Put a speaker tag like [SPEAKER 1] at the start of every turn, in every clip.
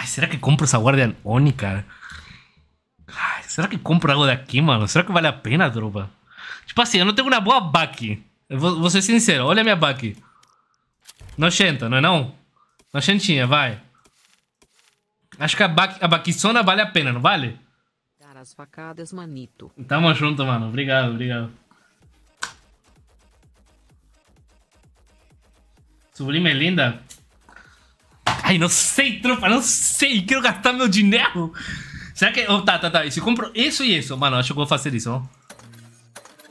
[SPEAKER 1] Ai, será que compro essa guarda Oni, cara? Ai, será que compro algo daqui, mano? Será que vale a pena, tropa? Tipo assim, eu não tenho uma boa back. Eu vou, vou ser sincero, olha a minha back. Nojenta, não é não? Nojentinha, vai. Acho que a, ba a baquiçona vale a pena, não vale?
[SPEAKER 2] Dar as facadas, manito.
[SPEAKER 1] Tamo junto, mano. Obrigado, obrigado. Sublime linda? Ai, não sei, tropa, não sei. Quero gastar meu dinheiro. Será que... Oh, tá, tá, tá. Se compro isso e isso? Mano, acho que vou fazer isso.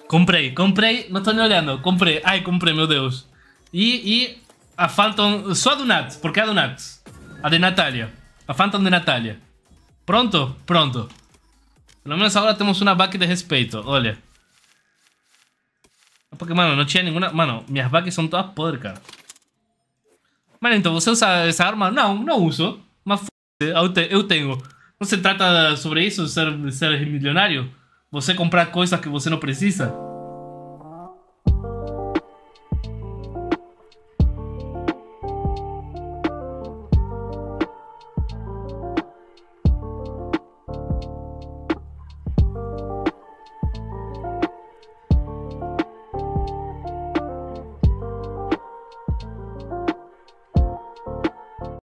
[SPEAKER 1] Comprei, comprei. Não tô nem olhando. Comprei. Ai, comprei, meu Deus. E, e a Phantom... Só a do Nats, porque é a do Nats. A de Natália. A Phantom de Natália. Pronto? Pronto. Pelo menos agora temos uma back de respeito, olha. Porque, mano, não tinha nenhuma... Mano, minhas backs são todas podres, cara. Mano, então você usa essa arma? Não, não uso. Mas eu, te, eu tenho. Não se trata sobre isso, ser, ser milionário? Você comprar coisas que você não precisa?